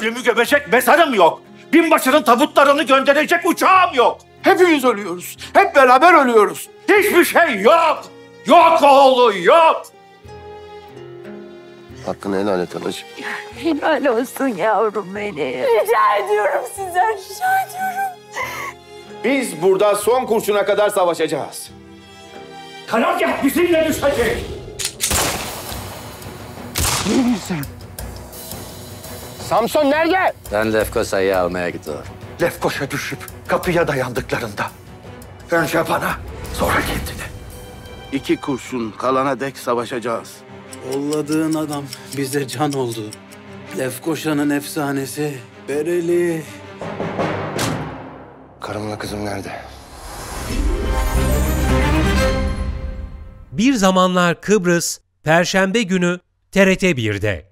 ölümü gömecek mezarım yok. Binbaşının tabutlarını gönderecek uçağım yok. Hepimiz ölüyoruz. Hep beraber ölüyoruz. Hiçbir şey yok. Yok oğlu yok. Hakkını helal et anacığım. Helal olsun yavrum benim. Rica ediyorum sizden, rica ediyorum. Biz burada son kurşuna kadar savaşacağız. Karargah bizimle düşecek. Samson nerede? Ben Lefkosa'yı almaya gidiyorum. Lefkoşa düşüp kapıya dayandıklarında. Önce bana sonra kendine. İki kurşun kalana dek savaşacağız. Yolladığın adam bize can oldu. Lefkoşa'nın efsanesi Bereli. Karımla kızım nerede? Bir Zamanlar Kıbrıs, Perşembe günü TRT 1'de.